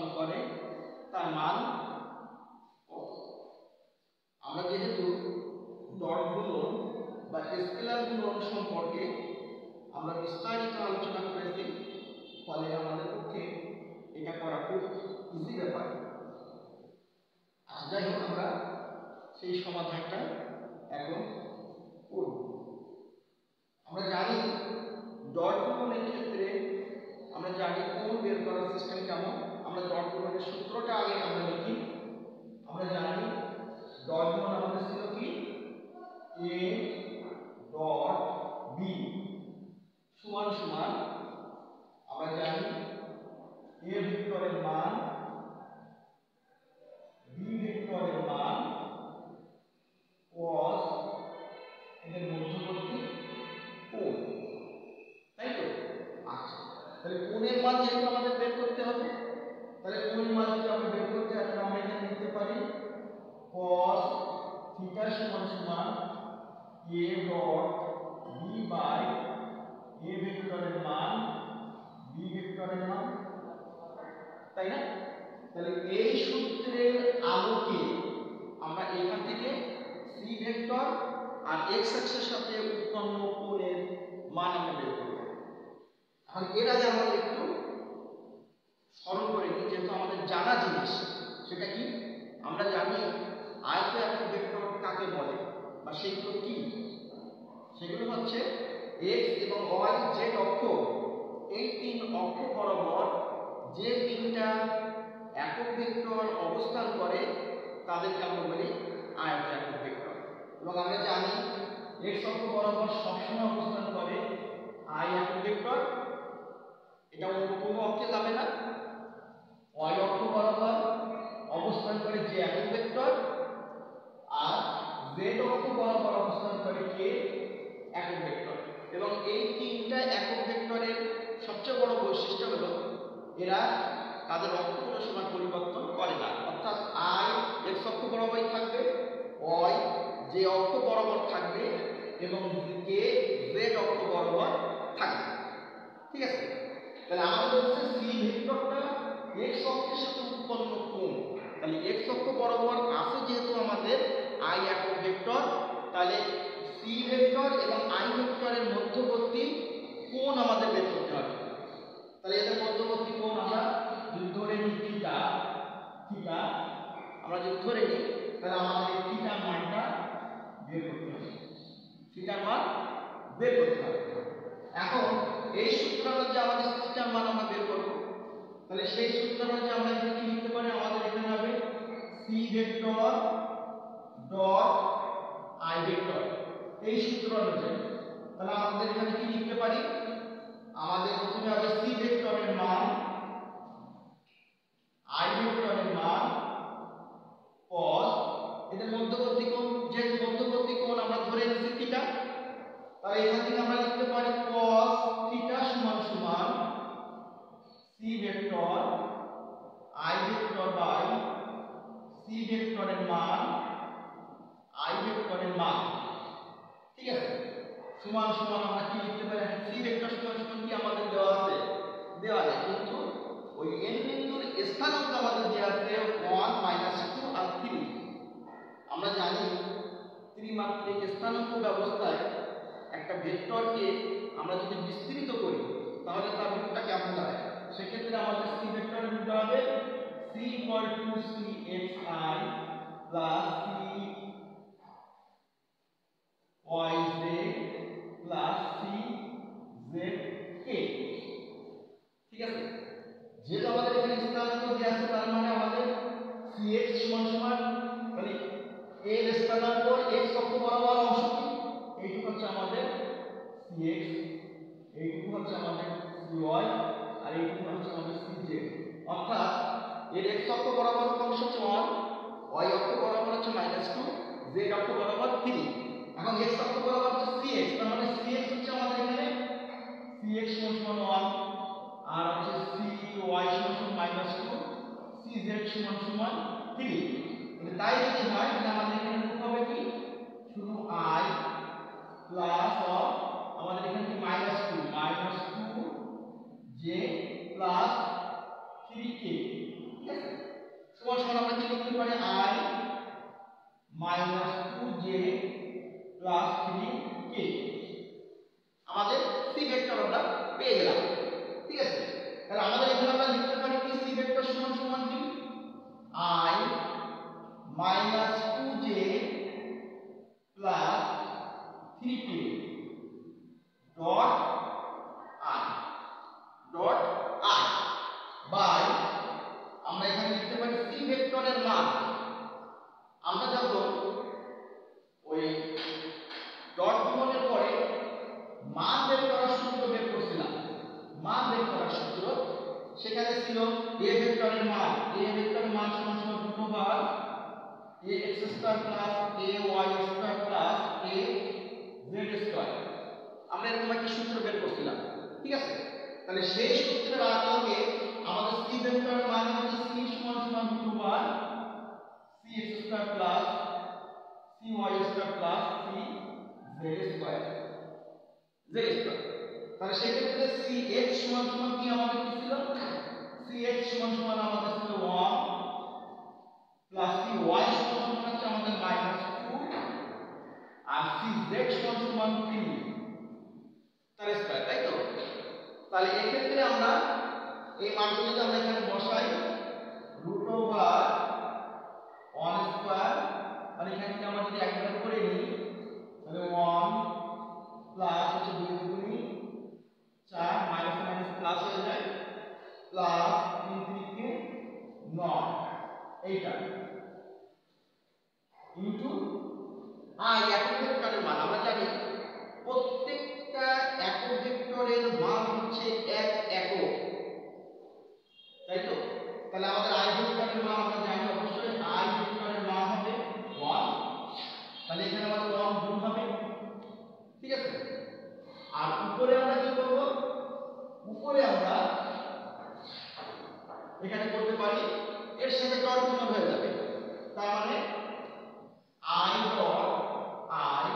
উৎপন্ন করে, তার মান কত? আমরা যেহেতু ডট গুণন বা স্কেলার গুণন সম্পর্কে আমরা বিস্তারিত আলোচনা করেছি, ফলে আমাদের পক্ষে এটা করা খুব ইজি ব্যাপার। আচ্ছা যাই হোক, আমরা সেই সমাধানটা এখন করব। আমরা জানি ডট গুণনের ক্ষেত্রে আমরা জানি কোন বের করার সিস্টেম কেমন? আমরা ডট গুণনের সূত্রটা আগে আমরা লিখি। আমরা জানি ডট গুণন আমাদের ছিল কি? এ এখন আগে আমাদের একটু স্মরণ করে নিই, যেহেতু আমাদের জানা জিনিস, সেটা কি? আমরা জানি আয়ত একক ভেক্টর কাকে বলে বা সেগুলো কি? সেগুলো হচ্ছে এক্স এবং ওয়াই জেড অক্ষ। এই তিন অক্ষ বরাবর যে তিনটা একক ভেক্টর অবস্থান করে, তাদেরকে আমরা বলি আয়ত একক ভেক্টর। এবং আমরা জানি এক্স অক্ষ বরাবর সবসময় অবস্থান করে আই একক ভেক্টর এটা অন্য কোনো অক্ষে যাবে না। ওয়াই অক্ষ বরাবর অবস্থান করে যে একক ভেক্টর আর জেড অক্ষ বরাবর অবস্থান করে কে? একক ভেক্টর। এবং এই তিনটা একক ভেক্টরের সবচেয়ে বড় বৈশিষ্ট্য হলো এরা তাদের অক্ষগুলো সমান পরিবর্তন করে না। অর্থাৎ আই এক্স অক্ষ বরাবরই থাকবে ওয়াই যে অক্ষ বরাবর থাকবে এবং কে জেড অক্ষ বরাবর থাকবে। ঠিক আছে? তাহলে আমাদের হচ্ছে সি ভেক্টরটা এক্স অক্ষের সাথে উৎপন্ন কোণ। তাহলে এক্স অক্ষ বরাবর আছে যেহেতু আমাদের আই একক ভেক্টর, তাহলে সি ভেক্টর এবং আই ভেক্টরের মধ্যবর্তী কোণ আমাদের বের করতে হবে। তাহলে এদের মধ্যবর্তী কোণ আমরা যদি ধরে নিই থিটা থিটা আমরা যদি ধরে নিই, তাহলে আমাদের থিটার মানটা বের করতে হবে। থিটার মান বের করতে হবে। এখন এই সূত্র অনুযায়ী আমাদের থিটার মান আমরা বের করব, তাহলে সেই সূত্র অনুযায়ী আমরা এখানে কি লিখতে পারি? আমাদের এখানে হবে c vector dot i vector এই সূত্র অনুযায়ী। তাহলে আমাদের এখানে কি লিখতে পারি? আমাদের প্রথমে হবে সি ভেক্টরের মান আই ভেক্টরের মান cos, এদের মধ্যবর্তী কোণ যে মধ্যবর্তী কোণ আমরা ধরে নিয়েছি থিটা তাহলে এখান থেকে আমরা লিখতে পারি cos থিটা সমান সমান c vector i vector by c ভেক্টরের মান আই ভেক্টরের মান। ঠিক আছে? সমান সমান আমরা কি লিখতে পারি? সি ভেক্টর সমান সমান কি আমাদের দেওয়া আছে? দেওয়া যায় কিন্তু ওই n বিন্দুর স্থানাঙ্ক আমাদের দেওয়া আছে 1 মাইনাস 2 আর 3 আমরা জানি ত্রিমাত্রিক স্থানাঙ্ক ব্যবস্থায় একটা ভেক্টরকে আমরা যদি বিস্তৃত করি, তাহলে তার রূপটা কেমন দাঁড়ায়? সেক্ষেত্রে আমাদের সি ভেক্টরের রূপটা হবে c equal to c x i plus c y z plus c z k ঠিক আছে? যেহেতু আমাদের এখানে স্থানাঙ্ক দেওয়া আছে, তার মানে আমাদের cx সমান সমান মানে এর স্থানাঙ্ক x অক্ষ বরাবর অংশ কি হচ্ছে আমাদের cx, এইটুকু হচ্ছে আমাদের cy, আর এইটুকু হচ্ছে আমাদের cz অর্থাৎ এর x অক্ষ বরাবর অংশ হচ্ছে 1 y অক্ষ বরাবর হচ্ছে -2 z অক্ষ বরাবর 3 এখন x অক্ষ বরাবর হচ্ছে cx, তার মানে cx হচ্ছে আমাদের এখানে cx সমান সমান 1 আর হচ্ছে cy সমান সমান -2 cz সমান সমান 3 এটা তাই যদি হয়, তাহলে আমাদের এখানে হবে কি? শুধু i প্লাস অফ আমাদের এখানে কি minus two minus two j plus three k ঠিক আছে? সমান সমান আমরা কি লিখতে পারি? I minus two j plus three k আমাদের সি ভেক্টর আমরা পেয়ে গেলাম। ঠিক আছে? তাহলে আমাদের এখানে আমরা লিখতে পারি কি? সি ভেক্টর সমান সমান কি? I minus two j plus three k dot i dot i by আমরা এখানে লিখতে পারি সি ভেক্টরের মান আমরা যখন ওই ডট গুণনের পরে মান বের করার সূত্র বের করছিলাম মান বের করার সূত্র সেখানে ছিল এ ভেক্টরের মান এ ভেক্টরের মান সমান সমান দুটো বার a x square plus a y square plus a z square আমরা এরকম একটা সূত্র বের করছিলাম ঠিক আছে তাহলে সেই সূত্রের আলোকে আমাদের সি ভেক্টরের মান হচ্ছে সি সমান সমান দুটো বার c x square plus c y square plus c z square z square তাহলে সেই ক্ষেত্রে সি এক্স সমান সমান কি আমাদের কি ছিল? সি এক্স সমান সমান আমাদের ছিল 1 প্লাস সি ওয়াই সমান সমান হচ্ছে আমাদের মাইনাস টু আর সি জেড সমান সমান থ্রি তার স্কয়ার তাই তো? তাহলে এক্ষেত্রে আমরা এই মানগুলো যদি আমরা এখানে বসাই রুট ওভার ওয়ান স্কয়ার আর এখানে যদি আমরা যদি একবার করে নিই তাহলে ওয়ান প্লাস হচ্ছে দুই দুগুণি চার মাইনাস মাইনাস প্লাস হয়ে যায় প্লাস তিন তিনকে নয়। এইটা। ইনটু আই একক ভেক্টরের মান, আমরা জানি প্রত্যেকটা একক ভেক্টরের মান হচ্ছে এক একক। তাই তো? তাহলে আমাদের আই ভেক্টরের মান আমরা জানি অবশ্যই আই ভেক্টরের মান হবে 1 তাহলে এখানে আমাদের 1 গুণ হবে ঠিক আছে? আর উপরে আমরা কি করব? উপরে আমরা এখানে করতে পারি, এর সাথে ডট গুণ হয়ে যাবে। তার মানে dot i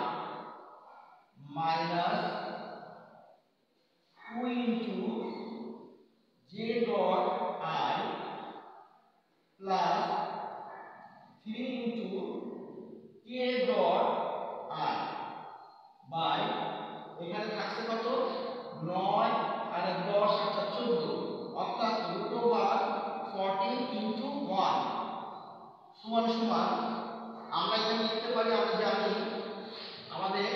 minus 2 into j dot i plus 3 into k dot i by এখানে থাকছে কত? নয় আর 10 আচ্ছা 14 অর্থাৎ রুট ওভার 14 ইনটু 1 সমান সমান, আমরা এখানে লিখতে পারি, আমরা জানি আমাদের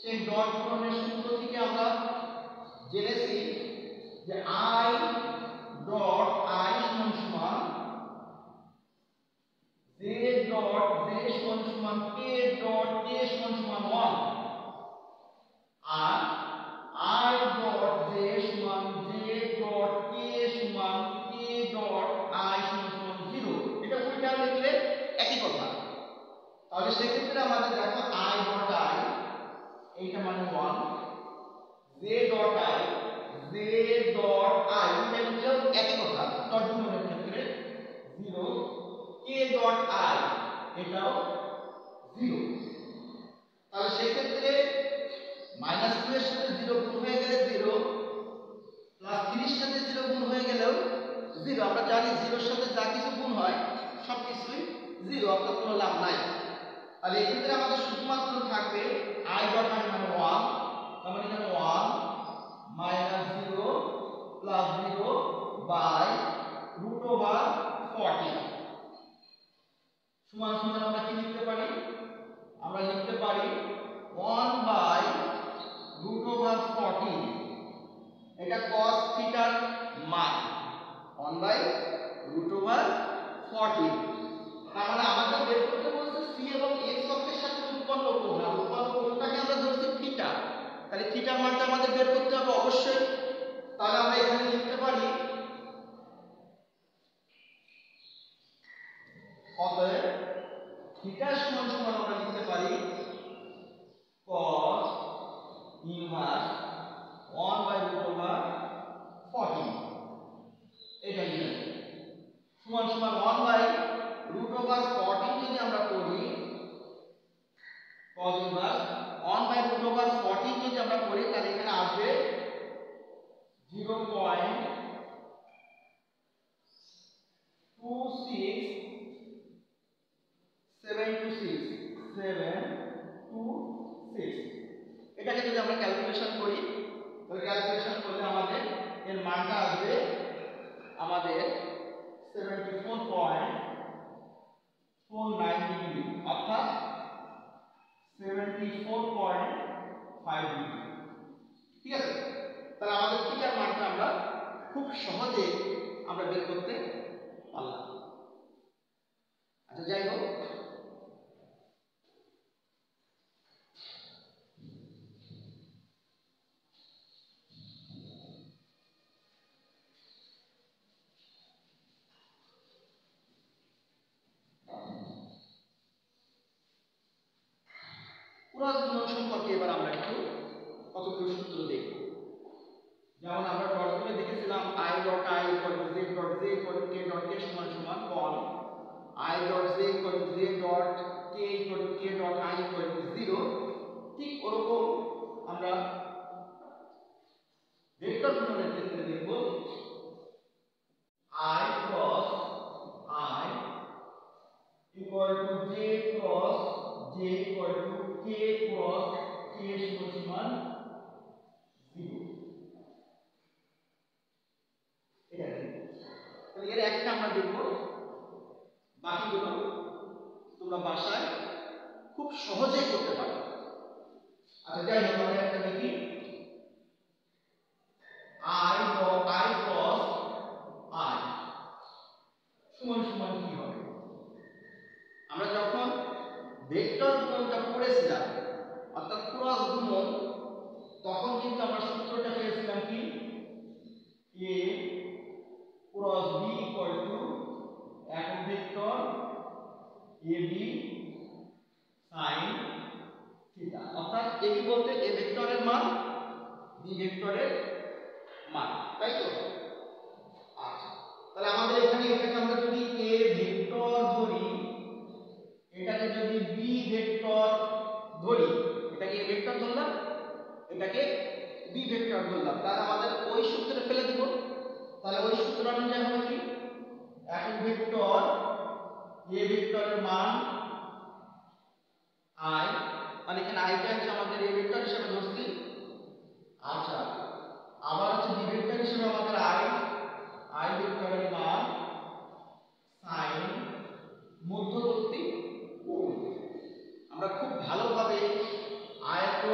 সেই ডট গুণনের সূত্র থেকে আমরা জেনেছি যে i ডট i সমান সমান j ডট j সমান সমান k ডট k সমান সমান 1 আর i ডট j সমান j ডট k সমান k ডট i সমান সমান 0 এটা উল্টা লিখলে একই কথা তাহলে সেক্ষেত্রে আমাদের দেখো i ডট i, এইটা মানে 1 j dot i j dot i এটা লিখলেও একই কথা গুণনের ক্ষেত্রে 0 k ডট i, এটাও 0 তাহলে সেক্ষেত্রে মাইনাস টু এর সাথে 0 গুণ হয়ে গেলে 0 প্লাস 3 সাথে 0 গুণ হয়ে গেলেও 0 আমরা জানি 0 এর সাথে যা কিছু গুণ হয় সব কিছুই 0 অর্থাৎ কোনো লাভ নাই। আর এই ক্ষেত্রে আমাদের শুধুমাত্র থাকবে i ডট i মানে 1 তার মানে এখানে 1 minus 0 plus 0 by root over 40 সমান সমান আমরা কি লিখতে পারি? আমরা লিখতে পারি 1 বাই রুট ওভার 40 এটা cos থিটার মান। 1 বাই রুট ওভার 40 তার মানে আমাদের বের করতে সি এবং এক্স অক্ষের সাথে উৎপন্ন কোণ আর উৎপন্ন কোণটাকে আমরা ধরছি থিটা। তাহলে থিটার মানটা আমাদের বের করতে হবে অবশ্যই। তাহলে আমরা এখানে লিখতে পারি, অতএব থিটা সমান সমান আমরা লিখতে পারি cos inverse 1 by root over 40 এটা লিখে সমান সমান 1 0.26 এটাকে যদি আমরা ক্যালকুলেশন করি, তাহলে ক্যালকুলেশন করলে আমাদের এর মানটা আসবে আমাদের 74.49 ডিগ্রি অর্থাৎ 74.5 ডিগ্রি ঠিক আছে? তাহলে আমাদের থিটার মানটা আমরা খুব সহজে আমরা বের করতে পারলাম। আচ্ছা যাই হোক। সম্পর্কে এবার আমরা একটু কতগুলো সূত্র দেখব? যেমন আমরা ডটগুলো দেখেছিলাম i dot i equal to z dot z equal to k dot k সমান সমান 1 i dot z equal to z dot k equal to k dot i equal to 0 ঠিক ওরকম আমরা ভেক্টর গুণনের ক্ষেত্রে দেখব। i cross i equal to j cross j equal to k cross k সমান সমান 0 এটা তাহলে এর একটা আমরা দেখব বাকিগুলো তোমরা বাসায় খুব সহজেই করতে পারো আচ্ছা যাই হোক আমরা একটা দেখি i i cos i সমান সমান কি হবে আমরা যখন ভেক্টর গুণনটা পড়েছিলাম অর্থাৎ ক্রস গুণন তখন কিন্তু আমরা সূত্রটা পেয়েছিলাম কি a cross b equal to একক ভেক্টর ab sin থিটা অর্থাৎ a কি বলতে a ভেক্টরের মান b ভেক্টরের মান তাই তো আচ্ছা তাহলে আমাদের এখানে এটাকে আমরা যদি a ভেক্টর ধরি এটাকে যদি b ভেক্টর ধরি, এটাকে এ ভেক্টর ধরলাম, এটাকে b ভেক্টর ধরলাম। তাহলে আমাদের ওই সূত্রে ফেলে দিব। তাহলে ওই সূত্র অনুযায়ী হবে কি? একক ভেক্টর a ভেক্টরের মান i মানে এখানে i টা হচ্ছে আমাদের a ভেক্টর হিসেবে ধরছি। আচ্ছা আবার হচ্ছে b ভেক্টর হিসেবে আমাদের i i ভেক্টরের মান sin মধ্যবর্তী আমরা খুব ভালোভাবে আয়ত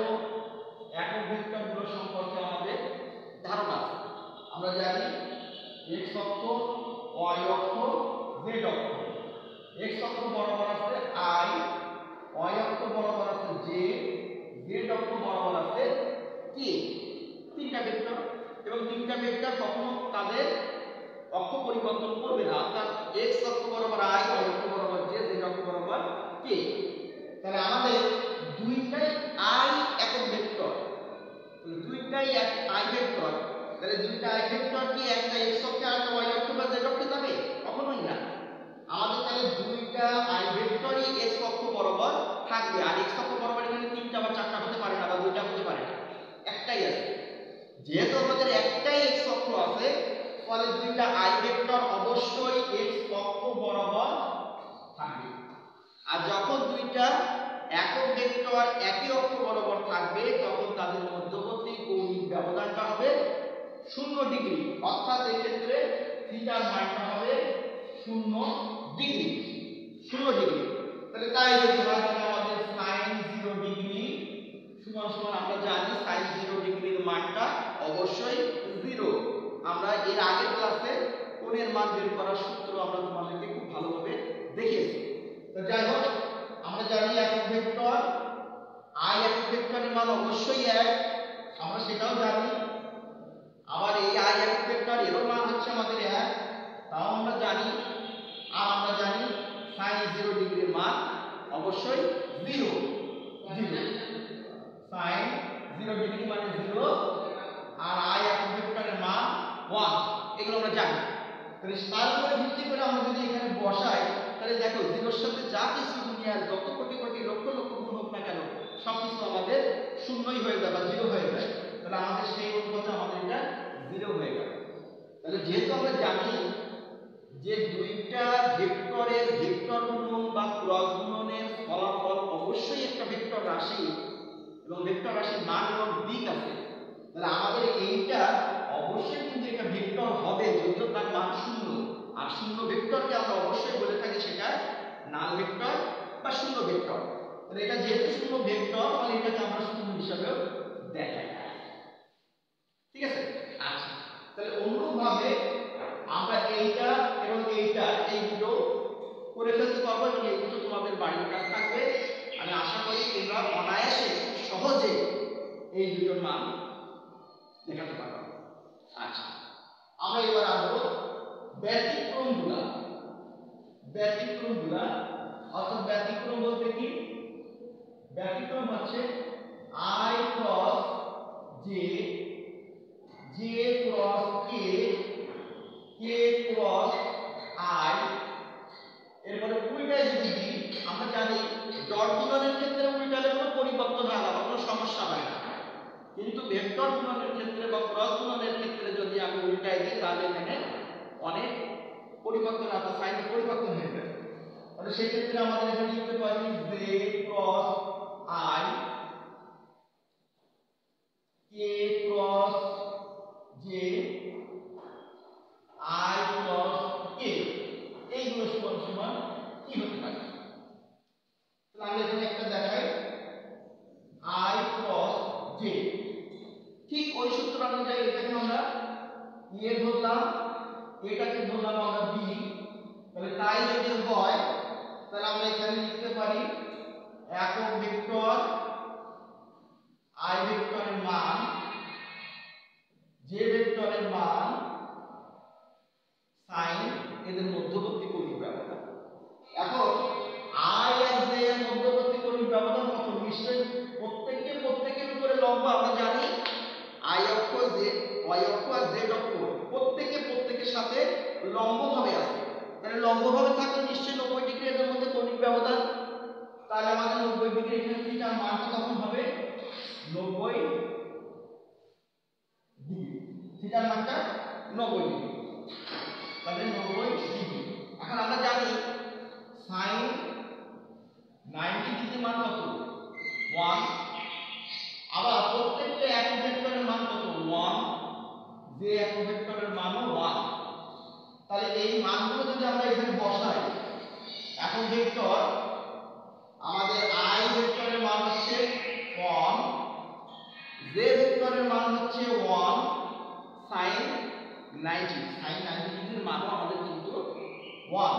একক ভেক্টরগুলো সম্পর্কে আমাদের ধারণা আমরা জানি এক্স অক্ষ ওয়াই অক্ষ জেড অক্ষ। এক্স অক্ষ বরাবর আছে i y অক্ষ বরাবর আছে j z অক্ষ বরাবর আছে k তিনটা ভেক্টর এবং তিনটা ভেক্টর কখনো তাদের অক্ষ পরিবর্তন করবে না অর্থাৎ x অক্ষ বরাবর i y অক্ষ বরাবর j z অক্ষ বরাবর k তাহলে আমাদের দুইটাই i একক ভেক্টর তাহলে দুইটাই এক i ভেক্টর তাহলে দুইটা i ভেক্টর কি একটা x অক্ষে আর একটা y অক্ষে বা z অক্ষে যাবে কখনোই না আমাদের তাহলে দুইটা i ভেক্টরই x অক্ষ বরাবর থাকবে আর x অক্ষ বরাবর এখানে তিনটা বা চারটা হতে পারে না বা দুইটা হতে পারে না একটাই আছে যেহেতু আমাদের একটাই x অক্ষ আছে ফলে দুইটা i ভেক্টর অবশ্যই x অক্ষ বরাবর থাকবে আর যখন দুইটা ভেক্টর একই অক্ষ বরাবর থাকবে, তখন তাদের মধ্যবর্তী কৌণিক ব্যবধানটা হবে শূন্য ডিগ্রি। অর্থাৎ এই ক্ষেত্রে থিটার মানটা হবে শূন্য ডিগ্রি শূন্য ডিগ্রি। তাহলে তাই যদি হয় আমাদের সাইন জিরো ডিগ্রি সমান সমান আমরা জানি সাইন জিরো ডিগ্রির মানটা অবশ্যই জিরো আমরা এর আগের ক্লাসে কোণের মান বের করার সূত্র আমরা তোমাদেরকে খুব ভালোভাবে দেখিয়েছি তো যাই হোক, আমরা জানি একক ভেক্টর i একক মান অবশ্যই এক, আমরা সেটাও জানি। আবার এই একক ভেক্টর এরও মান হচ্ছে আমাদের এক, তাও আমরা জানি, আর আমরা জানি, sin 0 ডিগ্রির মান অবশ্যই zero zero sine zero degree মানে জিরো আর আই একক ভেক্টরের মান ওয়ান এগুলো আমরা জানি। তাহলে তার উপরে ভিত্তি করে আমরা যদি এখানে বসাই, তাহলে দেখো জিরোর সাথে যা কিছু দুনিয়ার যত কোটি কোটি লক্ষ লক্ষ গুণ হোক না কেন সব কিছু আমাদের শূন্যই হয়ে যায় বা জিরো হয়ে যায়। তাহলে আমাদের সেই অনুপাতে আমাদের এটা জিরো হয়ে গেল। তাহলে যেহেতু আমরা জানি যে দুইটা ভেক্টরের ভেক্টর গুণন বা ক্রস গুণনের ফলাফল অবশ্যই একটা ভেক্টর রাশি এবং ভেক্টর রাশির মান এবং দিক আছে। তাহলে আমাদের এইটা অবশ্যই কিন্তু একটা ভেক্টর হবে যদিও তার মান শূন্য। আর শূন্য ভেক্টরকে আমরা অবশ্যই বলে থাকি সেটা নাল ভেক্টর বা শূন্য ভেক্টর। তাহলে এটা যেহেতু শূন্য ভেক্টর, তাহলে এটাকে আমরা শূন্য হিসাবেও দেখাই। ঠিক আছে? আচ্ছা তাহলে অনুরূপভাবে আমরা এইটা এবং এইটা, এই দুটো করে ফেলতে পারব, এবং এই দুটো তোমাদের বাড়ির কাজ থাকবে। আমি আশা করি তোমরা অনায়াসে সহজে এই দুটোর মান দেখাতে পারব। আচ্ছা আমরা এবার আসব ব্যতিক্রমগুলা ব্যতিক্রমগুলা অর্থাৎ ব্যতিক্রম বলতে কি? ব্যতিক্রম হচ্ছে i cross j j cross k k cross i এরপরে উল্টায় যদি দিই, আমরা জানি ডট গুণনের ক্ষেত্রে উল্টালে কোনো পরিবর্তন হয় না কোনো সমস্যা হয় না। কিন্তু ভেক্টর গুণনের ক্ষেত্রে বা ক্রস গুণনের ক্ষেত্রে যদি আমি উল্টায় দিই, তাহলে এখানে অনেক পরিবর্তন অর্থাৎ সাইন পরিবর্তন হয়ে যায় তাহলে সেই ক্ষেত্রে আমাদের এখানে লিখতে পারি j cross i k cross j i cross k? এইগুলো সমান সমান কি হতে পারে? তাহলে আমি এখানে একটা দেখাই। I cross j. ঠিক ওই সূত্র অনুযায়ী এখানে আমরা এ ধরলাম, এটাকে ধরলাম আমরা বি। তাহলে তাই যদি হয়, তাহলে আমরা এখানে একক ভেক্টর আই ভেক্টরের মান জে ভেক্টরের মান সাইন এদের মধ্যবর্তী কৌণিক ব্যবধান। এখন আই আর জে এর মধ্যবর্তী কৌণিক ব্যবধান কত নিশ্চয়ই প্রত্যেককে প্রত্যেকের উপরে লম্ব, আমরা জানি আই অক্ষ জে ওয়াই অক্ষ আর জেড অক্ষ প্রত্যেকে প্রত্যেকের সাথে লম্বভাবে আছে। তাহলে লম্বভাবে থাকলে নিশ্চয়ই নব্বই ডিগ্রি এদের মধ্যে কৌণিক ব্যবধান তাহলে আমাদের নব্বই ডিগ্রি থিটার মানটা তখন হবে? নব্বই ডিগ্রি। থিটার মানটা নব্বই ডিগ্রি। তাহলে নব্বই ডিগ্রি। এখন আমরা জানি সাইন নাইনটি ডিগ্রি মান কত? ওয়ান। আবার প্রত্যেকটা একক ভেক্টরের মান কত? ওয়ান। যে একক ভেক্টরের মানও ওয়ান। তাহলে এই মানগুলো যদি আমরা এখানে বসাই একক ভেক্টর আমাদের মান হচ্ছে ওয়ান জে ভেক্টরের মান হচ্ছে one sine ninety sine ninety ডিগ্রির মানও আমাদের কিন্তু ওয়ান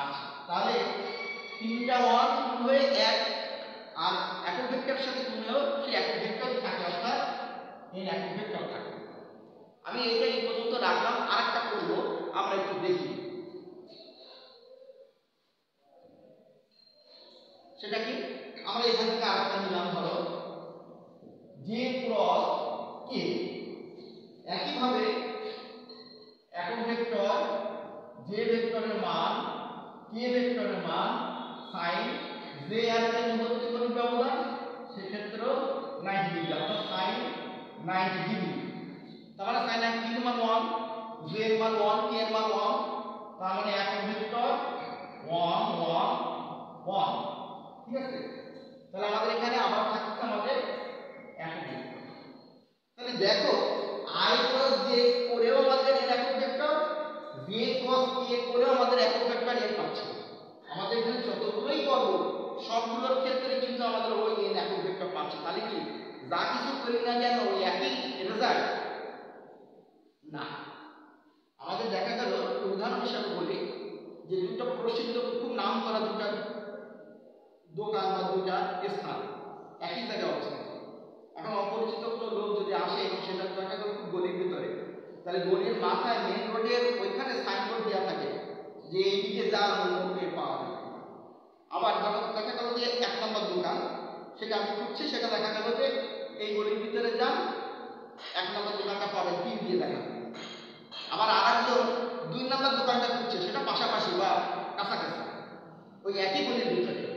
আচ্ছা তাহলে তিনটা ওয়ান গুণ হয়ে এক, আর একক ভেক্টরের সাথে গুণেও সেই একক ভেক্টর থাকে, অর্থাৎ এই একক ভেক্টর থাকে। আমি এইটা এই পর্যন্ত রাখলাম আর একটা করব, আমরা একটু দেখি। সেটা কি? আমরা এখান থেকে আরেকটা নিলাম, ধরো। জে ক্রস কে একইভাবে একক ভেক্টর জে ভেক্টরের মান কে ভেক্টরের মান সাইন জে আর কে মধ্যবর্তী কোণের ব্যবধান, সেক্ষেত্রেও 90 ডিগ্রি অর্থাৎ সাইন 90 ডিগ্রি তার মানে সাইন 90 ডিগ্রি মান 1 জে এর মান 1 কে এর মান 1 তার মানে একক ভেক্টর 1 1 1 ঠিক আছে? তাহলে আমাদের এখানে আবার থাকছে আমাদের একক তাহলে দেখো, i ক্রস j করেও আমাদের এর একক ভেক্টর j ক্রস k করেও আমাদের একক ভেক্টর এর পাচ্ছে। আমাদের এখানে যতগুলোই করব সবগুলোর ক্ষেত্রে কিন্তু আমাদের ওই এন একক ভেক্টর পাচ্ছে। তাহলে কি? যা কিছু করি না কেন, ওই একই রেজাল্ট না। আমাদের দেখা গেল, উদাহরণ হিসাবে বলি, যে দুটো প্রসিদ্ধ খুব নাম করা দুটা দোকান বা দুটা স্থান। একই জায়গায় অবস্থিত। এখন অপরিচিত কোনো লোক যদি আসে, সেটা দেখা খুব গলির ভিতরে। তাহলে গলির মাথায় মেন রোডের ওইখানে সাইনবোর্ড দেওয়া থাকে যে এইদিকে ওই মুখে পাওয়া যাবে। আবার যখন দেখা গেল যে এক নম্বর দোকান, সেটা আমি খুঁজছি, সেটা দেখা গেল যে এই গলির ভিতরে যান এক নম্বর দোকানটা পাবেন তীর দিয়ে দেখা। আবার আর একজন দুই নম্বর দোকানটা খুঁজছে, সেটা পাশাপাশি বা কাছাকাছি। ওই একই গলির ভিতরে।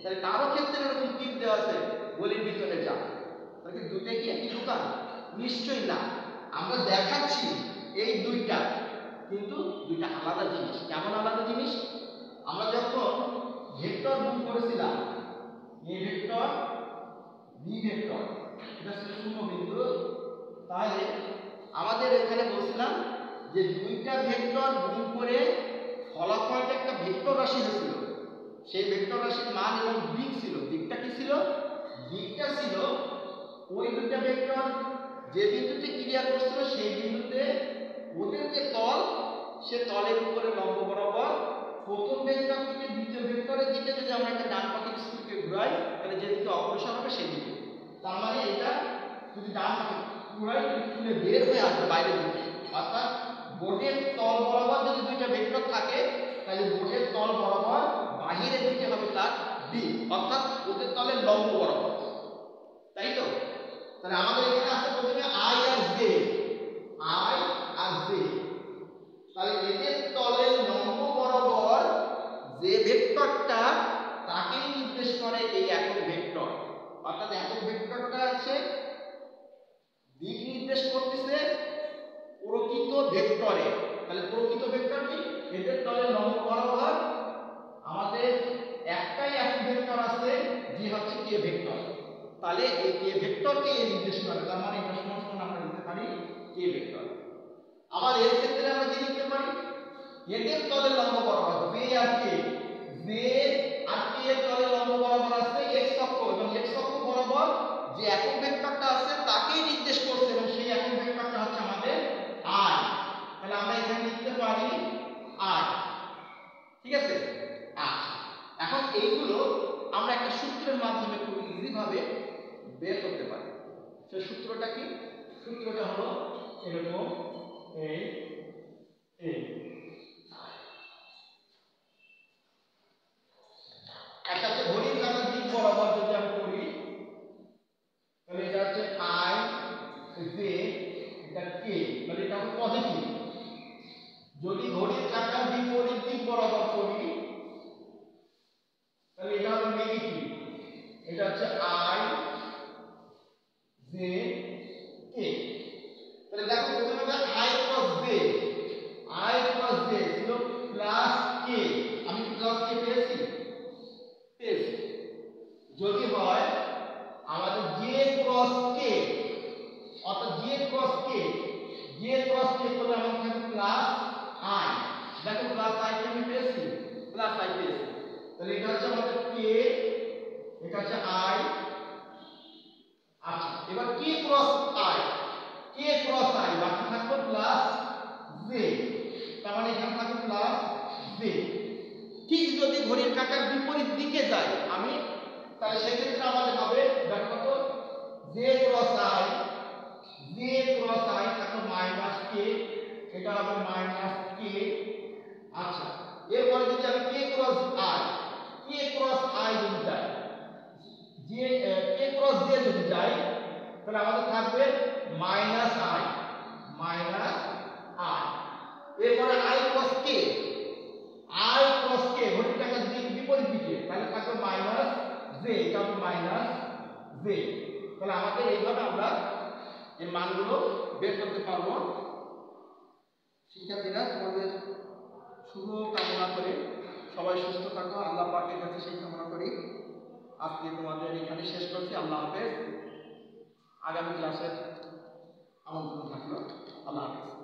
তাহলে তারও ক্ষেত্রে এরকম তীর দেওয়া আছে গলির ভিতরে যান তাহলে কি দুইটাই কি একই দোকান নিশ্চয়ই না। আমরা দেখাচ্ছি এই দুইটা, কিন্তু দুইটা আলাদা জিনিস। কেমন আলাদা জিনিস? আমরা যখন ভেক্টর গুণ করেছিলাম, এ ভেক্টর, বি ভেক্টর, এটা শূন্য বিন্দু। তাহলে আমাদের এখানে বলছিলাম যে দুইটা ভেক্টর গুণ করে ফলাফলটা একটা ভেক্টর রাশি হয়েছিল। সেই ভেক্টর রাশির মান এবং দিক ছিল। দিকটা কি ছিল? দিকটা ছিল ওই দুইটা ভেক্টর যে বিন্দুতে ক্রিয়া করছিল সেই বিন্দুতে ওদের যে তল, সে তলের উপরে লম্ব বরাবর প্রথম ভেক্টর থেকে দ্বিতীয় ভেক্টরের দিকে যদি আমরা একটা ডান পাখির স্কুলকে ঘুরাই, তাহলে যেদিকে অগ্রসর হবে সেদিকে তার মানে এটা যদি ডান পাখি ঘুরাই তুলে বের হয়ে আসবে বাইরের দিকে। অর্থাৎ বোর্ডের তল বরাবর যদি দুইটা ভেক্টর থাকে তাহলে বোর্ডের তল বরাবর বাহিরের দিকে হবে তার দিক অর্থাৎ ওদের তলের লম্ব বরাবর। তাই তো? তাহলে আমাদের এখানে আছে প্রথমে আই আর জে আই আর জে তাহলে এদের তলের লম্ব বরাবর যে ভেক্টরটা, তাকেই নির্দেশ করে এই একক ভেক্টর। অর্থাৎ একক ভেক্টরটা আছে, দিক নির্দেশ করতেছে প্রকৃত ভেক্টরে। তাহলে প্রকৃত ভেক্টর কি? এদের তলের লম্ব বরাবর আমাদের একটাই একক ভেক্টর আছে, যে হচ্ছে কে ভেক্টর। তাহলে এই কে ভেক্টরকে এ নির্দেশ করে। তার মানে এটা সমান সমান আমরা লিখতে পারি কে ভেক্টর। আবার এর ক্ষেত্রে আমরা কি লিখতে পারি? এদের তলের লম্ব বরাবর জে আর কে। জে আর কে এর তলের লম্ব বরাবর আছে, x অক্ষ। এবং x অক্ষ বরাবর যে একক ভেক্টরটা আছে তাকেই নির্দেশ করছে এবং সেই একক ভেক্টরটা হচ্ছে আমাদের i তাহলে আমরা এখানে লিখতে পারি i ঠিক আছে আচ্ছা এখন এইগুলো আমরা একটা সূত্রের মাধ্যমে খুব ইজি ভাবে বের করতে পারি। সেই সূত্রটা কি? সূত্রটা হলো এরকম এই একটা হচ্ছে ঘড়ির কাঁটার দিক বরাবর যদি আমি করি, তাহলে এটা হচ্ছে আই জে এটা কে মানে এটা হচ্ছে পজিটিভ যদি ঘড়ির কাঁটার বিপরীত দিক বরাবর করি তাহলে এটা হবে নেগেটিভ এটা হচ্ছে আই জে কে তাহলে দেখো প্রথমে হবে i cross j i cross j ছিল প্লাস কে আমি কি প্লাস কে পেয়েছি পেয়েছি যদি হয় আমাদের জে ক্রস কে অর্থাৎ j cross k j cross k করলে আমাদের থাকবে প্লাস আই দেখো প্লাস আই কে আমি পেয়েছি প্লাস আই পেয়েছি তাহলে এটা হচ্ছে আমাদের কে এটা হচ্ছে আই আচ্ছা এবার k cross i k cross i বাকি থাকবে প্লাস জে তার মানে এখানে থাকবে প্লাস জে ঠিক যদি ঘড়ির কাঁটার বিপরীত দিকে যায় আমি তাহলে সেক্ষেত্রে আমাদের হবে দেখো তো j cross i j cross i থাকবে মাইনাস কে এটা হবে মাইনাস কে? আচ্ছা এরপরে যদি আমি k cross i, k cross i যদি যাই যে কে ক্রস জে যদি যাই, তাহলে আমাদের থাকবে মাইনাস আই মাইনাস আই। এরপরে i cross k? I cross k ঘড়ির কাঁটার দিক বিপরীত দিকে, তাহলে থাকবে মাইনাস জে, এটা হবে মাইনাস জে। তাহলে আমাদের এইভাবে আমরা এই মানগুলো বের করতে পারব। শিক্ষার্থীরা, তোমাদের শুভ কামনা করে সবাই সুস্থ থাকো, আল্লাহ পাকের কাছে সেই কামনা করি। আজকে তোমাদের এখানে শেষ করছি, আল্লাহ হাফেজ। আগামী ক্লাসের আমন্ত্রণ থাকল, আল্লাহ হাফেজ।